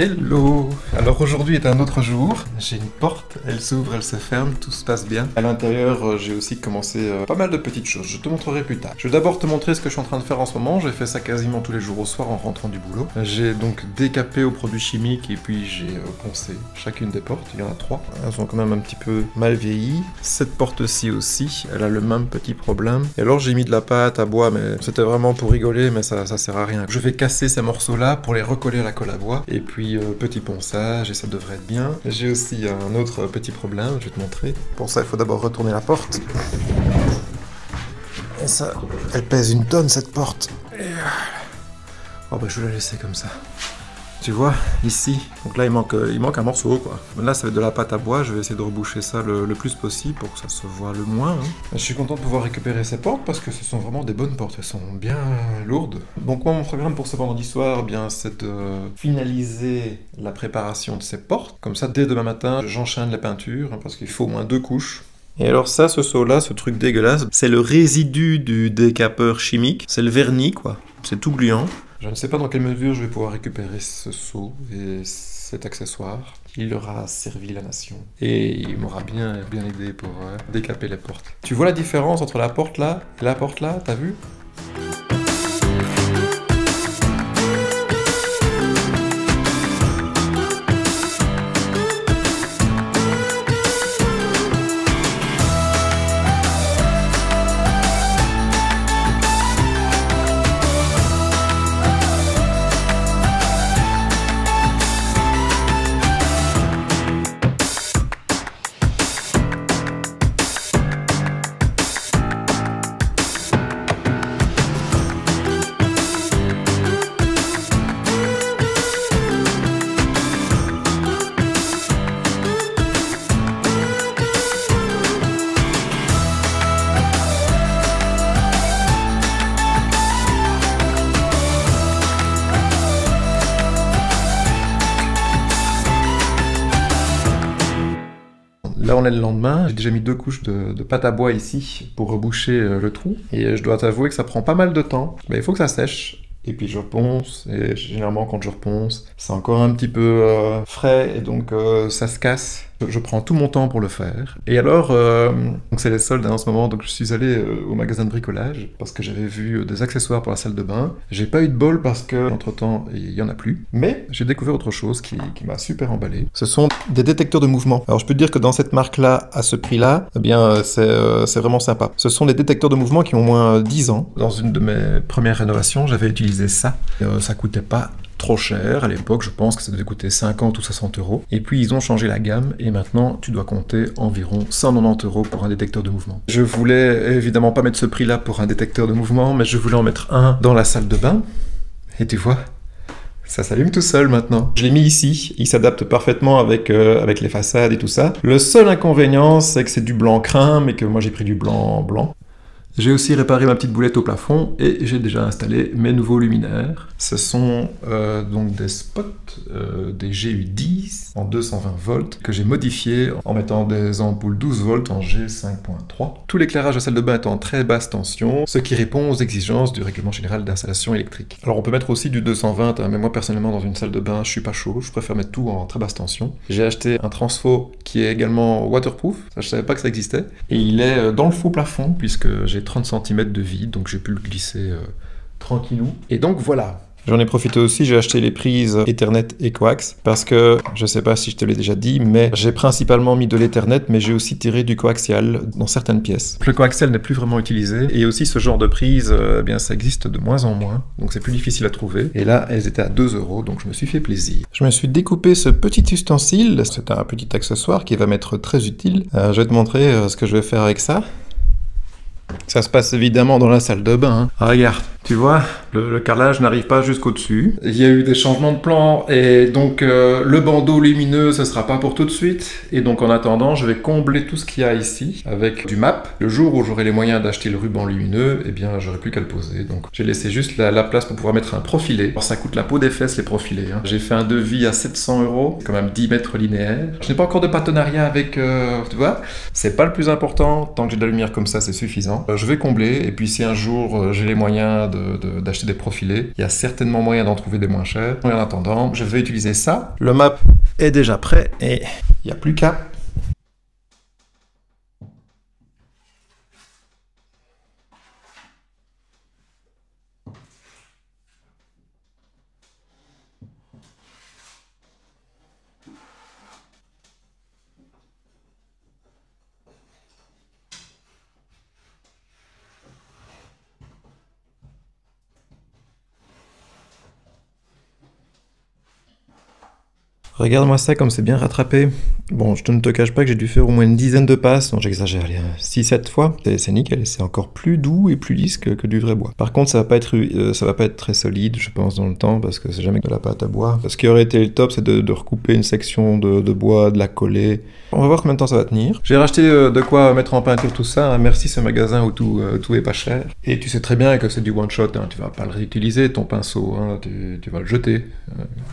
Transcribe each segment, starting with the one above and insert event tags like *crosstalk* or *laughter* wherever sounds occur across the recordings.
Hello Alors aujourd'hui est un autre jour. J'ai une porte, elle s'ouvre, elle se ferme, tout se passe bien. À l'intérieur, euh, j'ai aussi commencé euh, pas mal de petites choses. Je te montrerai plus tard. Je vais d'abord te montrer ce que je suis en train de faire en ce moment. J'ai fait ça quasiment tous les jours au soir en rentrant du boulot. J'ai donc décapé aux produits chimiques et puis j'ai euh, poncé chacune des portes. Il y en a trois. Elles sont quand même un petit peu mal vieillies. Cette porte-ci aussi, elle a le même petit problème. Et alors j'ai mis de la pâte à bois, mais c'était vraiment pour rigoler, mais ça, ça sert à rien. Je vais casser ces morceaux-là pour les recoller à la colle à bois. Et puis euh, petit ponçage et ça devrait être bien. J'ai aussi un autre petit problème, je vais te montrer. Pour ça, il faut d'abord retourner la porte. Et ça, elle pèse une tonne cette porte. Oh bah je vais la laisser comme ça. Tu vois, ici, donc là il manque, euh, il manque un morceau quoi. Là ça va être de la pâte à bois, je vais essayer de reboucher ça le, plus possible pour que ça se voit le moins. hein. Je suis content de pouvoir récupérer ces portes parce que ce sont vraiment des bonnes portes, elles sont bien lourdes. Donc moi mon programme pour ce vendredi soir, eh bien c'est de finaliser la préparation de ces portes. Comme ça dès demain matin j'enchaîne les peintures hein, parce qu'il faut au moins deux couches. Et alors ça, ce seau-là, ce truc dégueulasse, c'est le résidu du décapeur chimique, c'est le vernis quoi, c'est tout gluant. Je ne sais pas dans quelle mesure je vais pouvoir récupérer ce seau et cet accessoire. Il aura servi la nation. Et il m'aura bien, bien aidé pour euh, décaper les portes. Tu vois la différence entre la porte là et la porte là T'as vu? Là, on est le lendemain. J'ai déjà mis deux couches de, pâte à bois ici pour reboucher euh, le trou. Et je dois t'avouer que ça prend pas mal de temps. Mais il faut que ça sèche. Et puis je reponce. Et généralement, quand je reponce, c'est encore un petit peu euh, frais. Et donc, euh, ça se casse. Je prends tout mon temps pour le faire. Et alors, euh, c'est les soldes hein, en ce moment, donc je suis allé euh, au magasin de bricolage parce que j'avais vu euh, des accessoires pour la salle de bain. J'ai pas eu de bol parce que, entre temps, il y en a plus. Mais j'ai découvert autre chose qui, m'a super emballé. Ce sont des détecteurs de mouvement. Alors je peux te dire que dans cette marque-là, à ce prix-là, eh bien, c'est vraiment sympa. Ce sont des détecteurs de mouvement qui ont au moins euh, 10 ans. Dans une de mes premières rénovations, j'avais utilisé ça. Ça coûtait pas trop cher. À l'époque, je pense que ça devait coûter 50 ou 60 euros. Et puis, ils ont changé la gamme et maintenant, tu dois compter environ 190 euros pour un détecteur de mouvement. Je voulais évidemment pas mettre ce prix-là pour un détecteur de mouvement, mais je voulais en mettre un dans la salle de bain. Et tu vois, ça s'allume tout seul maintenant. Je l'ai mis ici, il s'adapte parfaitement avec, euh, avec les façades et tout ça. Le seul inconvénient, c'est que c'est du blanc crème et que moi j'ai pris du blanc blanc. J'ai aussi réparé ma petite boulette au plafond et j'ai déjà installé mes nouveaux luminaires. Ce sont euh, donc des spots, euh, des GU10 en 220 volts que j'ai modifiés en mettant des ampoules 12 volts en G5.3. Tout l'éclairage de salle de bain est en très basse tension, ce qui répond aux exigences du règlement général d'installation électrique. Alors on peut mettre aussi du 220, hein, mais moi personnellement dans une salle de bain je suis pas chaud, je préfère mettre tout en très basse tension. J'ai acheté un transfo qui est également waterproof, ça je savais pas que ça existait, et il est euh, dans le faux plafond puisque j'ai 30 cm de vide, donc j'ai pu le glisser euh, tranquillou. Et donc voilà. J'en ai profité aussi, j'ai acheté les prises Ethernet et coax parce que je sais pas si je te l'ai déjà dit, mais j'ai principalement mis de l'Ethernet, mais j'ai aussi tiré du coaxial dans certaines pièces. Le coaxial n'est plus vraiment utilisé et aussi ce genre de prise, euh, eh bien ça existe de moins en moins, donc c'est plus difficile à trouver. Et là, elles étaient à 2 euros, donc je me suis fait plaisir. Je me suis découpé ce petit ustensile, c'est un petit accessoire qui va m'être très utile. Euh, je vais te montrer euh, ce que je vais faire avec ça. Ça se passe évidemment dans la salle de bain. hein. Regarde, tu vois, le, carrelage n'arrive pas jusqu'au-dessus. Il y a eu des changements de plan et donc euh, le bandeau lumineux, ce sera pas pour tout de suite. Et donc en attendant, je vais combler tout ce qu'il y a ici avec du map. Le jour où j'aurai les moyens d'acheter le ruban lumineux, eh bien j'aurai plus qu'à le poser. Donc j'ai laissé juste la, la place pour pouvoir mettre un profilé. Alors ça coûte la peau des fesses les profilés. hein. J'ai fait un devis à 700 euros, quand même 10 mètres linéaires. Je n'ai pas encore de partenariat avec, euh, tu vois, c'est pas le plus important. Tant que j'ai de la lumière comme ça, c'est suffisant. Euh, je vais combler et puis si un jour j'ai les moyens de d'acheter des profilés. Il y a certainement moyen d'en trouver des moins chers. en attendant, je vais utiliser ça. Le map est déjà prêt et il n'y a plus qu'à Regarde-moi ça comme c'est bien rattrapé. Bon, je ne te cache pas que j'ai dû faire au moins une dizaine de passes, donc j'exagère, 6-7 fois. C'est nickel, c'est encore plus doux et plus lisse que, du vrai bois. Par contre, ça va pas être, euh, ça va pas être très solide, je pense, dans le temps, parce que c'est jamais de la pâte à bois. Ce qui aurait été le top, c'est de, recouper une section de, bois, de la coller. On va voir combien de temps ça va tenir. J'ai racheté euh, de quoi mettre en peinture tout ça. Hein. Merci ce magasin où tout, euh, tout est pas cher. Et tu sais très bien que c'est du one shot, hein. tu vas pas le réutiliser, ton pinceau, hein. tu, vas le jeter.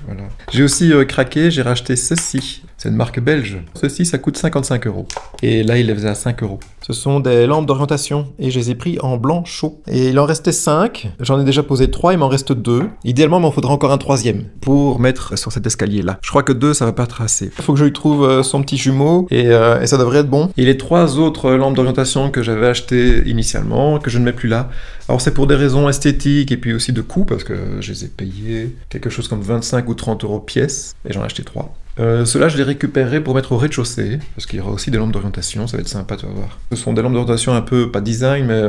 voilà. J'ai aussi craqué, j'ai racheté ceci. C'est une marque belge. Ceci, ça coûte 55 euros. Et là, il les faisait à 5 euros. Ce sont des lampes d'orientation et je les ai pris en blanc chaud. Et il en restait 5. J'en ai déjà posé 3, il m'en reste 2. Idéalement, il m'en faudra encore un troisième pour mettre sur cet escalier-là. Je crois que 2, ça va pas être assez. Il faut que je lui trouve euh, son petit jumeau et, euh, et ça devrait être bon. Et les trois autres lampes d'orientation que j'avais achetées initialement, que je ne mets plus là, alors c'est pour des raisons esthétiques et puis aussi de coût parce que je les ai payés quelque chose comme 25 ou 30 euros pièce et j'en ai acheté 3. Euh, Ceux-là, je les récupérerai pour mettre au rez-de-chaussée, parce qu'il y aura aussi des lampes d'orientation, ça va être sympa, tu vas voir. Ce sont des lampes d'orientation un peu, pas design, mais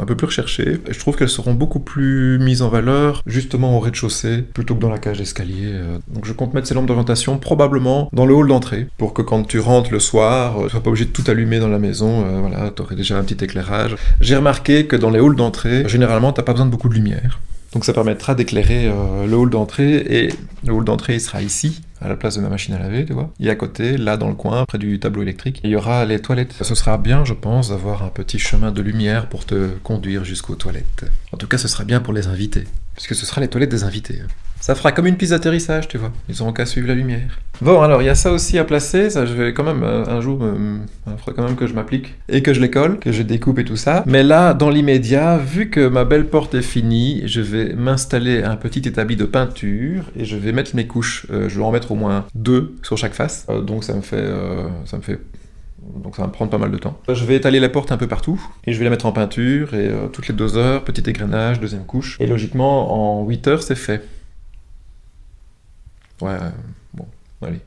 un peu plus recherchées. Et je trouve qu'elles seront beaucoup plus mises en valeur, justement au rez-de-chaussée, plutôt que dans la cage d'escalier. Euh. Donc je compte mettre ces lampes d'orientation probablement dans le hall d'entrée, pour que quand tu rentres le soir, euh, tu sois pas obligé de tout allumer dans la maison, euh, voilà, tu aurais déjà un petit éclairage. J'ai remarqué que dans les halls d'entrée, généralement, t'as pas besoin de beaucoup de lumière. Donc ça permettra d'éclairer le hall d'entrée, et le hall d'entrée sera ici, à la place de ma machine à laver, tu vois. Et à côté, là dans le coin, près du tableau électrique, il y aura les toilettes. Ce sera bien, je pense, d'avoir un petit chemin de lumière pour te conduire jusqu'aux toilettes. En tout cas, ce sera bien pour les invités, puisque ce sera les toilettes des invités. Ça fera comme une piste d'atterrissage, tu vois. Ils auront qu'à suivre la lumière. Bon, alors il y a ça aussi à placer. Ça, je vais quand même euh, un jour, il faudra quand même que je m'applique et que je les colle, que je découpe et tout ça. Mais là, dans l'immédiat, vu que ma belle porte est finie, je vais m'installer un petit établi de peinture et je vais mettre mes couches. Euh, je vais en mettre au moins deux sur chaque face. Euh, donc ça me fait, ça me fait donc ça va me prendre pas mal de temps. Je vais étaler la porte un peu partout et je vais la mettre en peinture et toutes les deux heures, petit égrenage, deuxième couche. Et logiquement, en 8 heures, c'est fait. Ouais, bon, allez,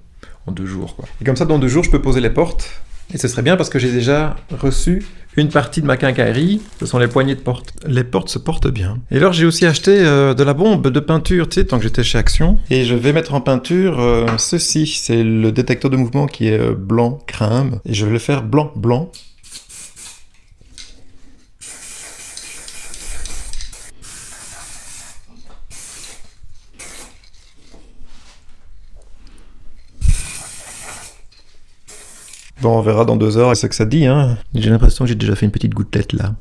en deux jours, quoi. Et comme ça, dans deux jours, je peux poser les portes. Et ce serait bien parce que j'ai déjà reçu une partie de ma quincaillerie, ce sont les poignées de porte. Les portes se portent bien. Et alors j'ai aussi acheté euh, de la bombe de peinture, tu sais, tant que j'étais chez Action. Et je vais mettre en peinture euh, ceci, c'est le détecteur de mouvement qui est euh, blanc crème. Et je vais le faire blanc blanc. On verra dans deux heures, c'est ce que ça dit, hein. J'ai l'impression que j'ai déjà fait une petite gouttelette là.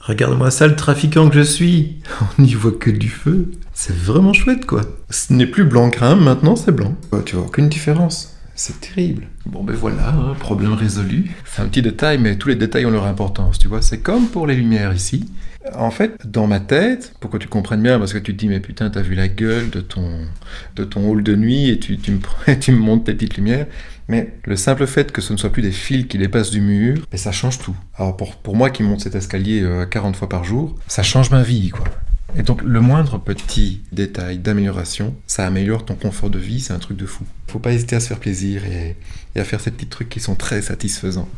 Regarde-moi ça, le trafiquant que je suis. *laughs* On n'y voit que du feu. C'est vraiment chouette, quoi. Ce n'est plus blanc crème, maintenant c'est blanc. tu vois aucune différence. C'est terrible. Bon ben voilà, hein, problème résolu. C'est un petit détail, mais tous les détails ont leur importance, tu vois. C'est comme pour les lumières ici. En fait, dans ma tête, pour que tu comprennes bien, parce que tu te dis, mais putain, t'as vu la gueule de ton, de ton hall de nuit et tu, tu, me, *laughs* tu me montres tes petites lumières. Mais le simple fait que ce ne soit plus des fils qui dépassent du mur, mais ça change tout. Alors pour, pour moi qui monte cet escalier 40 euh, fois par jour, ça change ma vie, quoi. Et donc le moindre petit détail d'amélioration, ça améliore ton confort de vie, c'est un truc de fou. Faut pas hésiter à se faire plaisir et, et à faire ces petits trucs qui sont très satisfaisants.